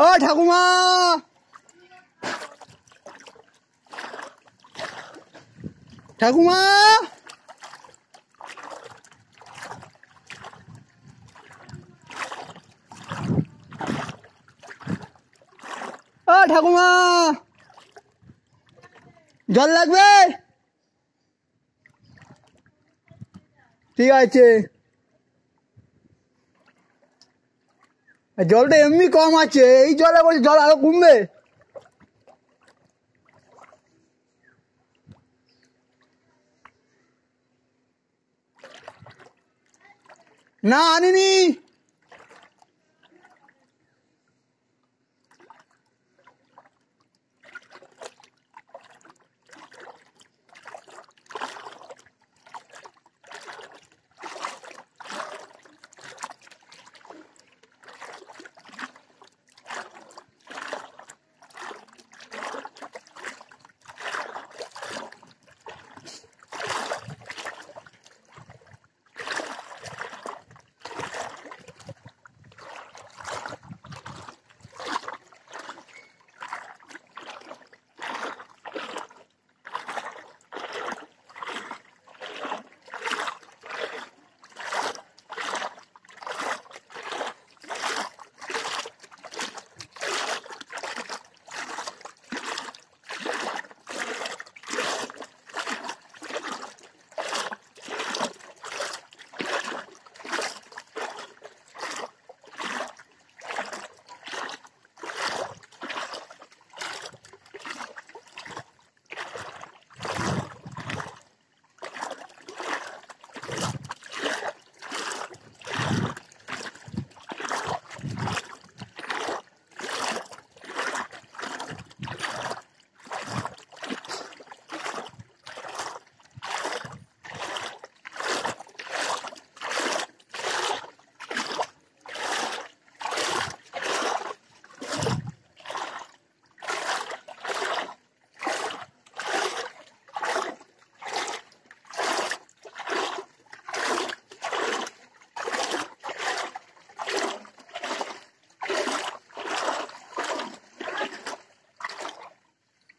ও ঠাকুমা ঠাকুমা ও ঠাকুমা জল লাগবে ঠিক আছে জলটা এমনি কম আছে এই জলে বলছে জল আরও কমবে। না আনিনি।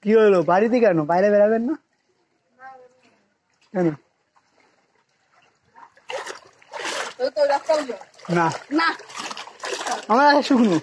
কি হলো? বাড়িতে কেন বাইরে বেরাবেন না? কেন? না। না। আমার শুকনো।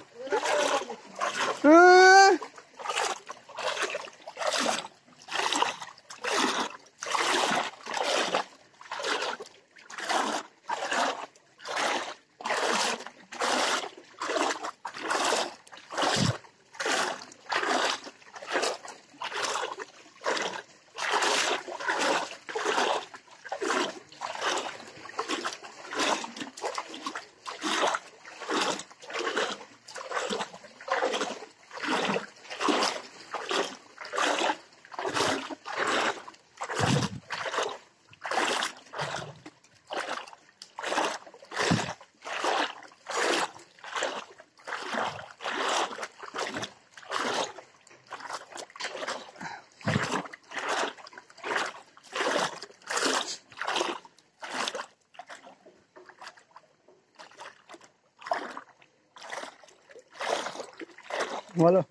Voilà.